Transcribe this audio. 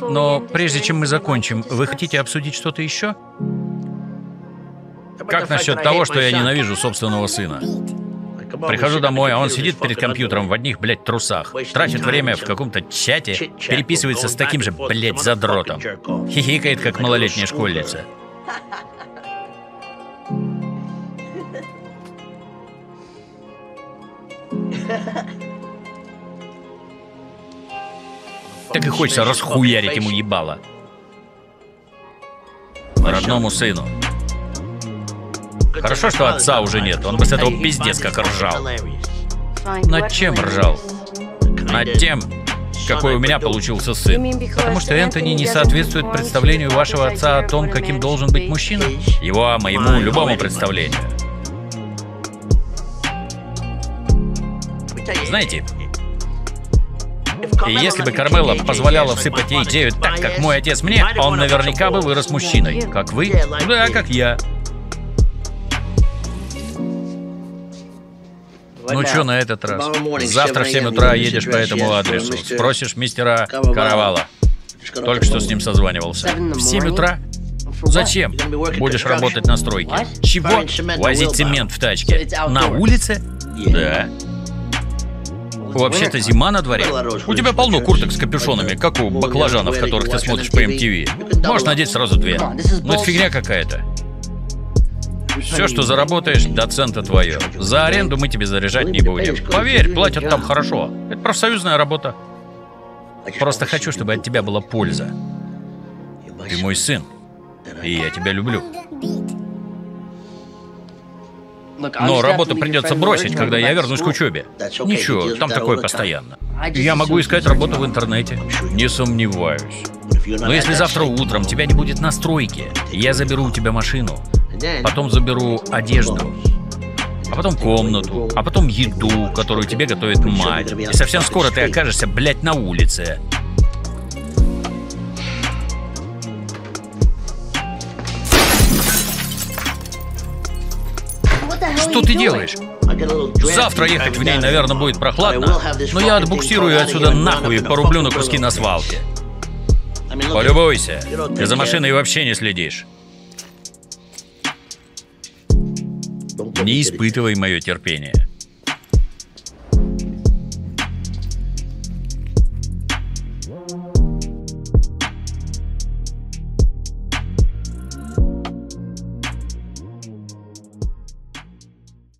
Но прежде чем мы закончим, вы хотите обсудить что-то еще? Как насчет того, что я ненавижу собственного сына? Прихожу домой, а он сидит перед компьютером в одних, блядь, трусах. Тратит время в каком-то чате, переписывается с таким же, блядь, задротом. Хихикает, как малолетняя школьница. Так и хочется расхуярить ему ебало. Родному сыну. Хорошо, что отца уже нет. Он бы с этого пиздец как ржал. Над чем ржал? Над тем, какой у меня получился сын. Потому что Энтони не соответствует представлению вашего отца о том, каким должен быть мужчина. Его, а моему, любому представлению. Знаете, и если бы Кармела позволяла всыпать ей идею так, как мой отец мне, он наверняка бы вырос мужчиной. Как вы? Да, как я. Ну что на этот раз? Завтра в 7 утра едешь по этому адресу. Спросишь мистера Каравала. Только что с ним созванивался. В 7 утра? Зачем? Будешь работать на стройке. Чего? Возить цемент в тачке. На улице? Да. Вообще-то зима на дворе. У тебя полно курток с капюшонами, как у баклажанов, которых ты смотришь по MTV. Можешь надеть сразу две. Ну это фигня какая-то. Все, что заработаешь, до цента твое. За аренду мы тебе заряжать не будем. Поверь, платят там хорошо. Это профсоюзная работа. Просто хочу, чтобы от тебя была польза. Ты мой сын. И я тебя люблю. Но работу придется бросить, когда я вернусь к учебе. Ничего, там такое постоянно. Я могу искать работу в интернете. Не сомневаюсь. Но если завтра утром тебя не будет на стройке, я заберу у тебя машину, потом заберу одежду, а потом комнату, а потом еду, которую тебе готовит мать. И совсем скоро ты окажешься, блядь, на улице. Что ты делаешь? Завтра ехать в ней, наверное, будет прохладно, но я отбуксирую отсюда нахуй и порублю на куски на свалке. Полюбуйся, ты за машиной вообще не следишь. Не испытывай мое терпение.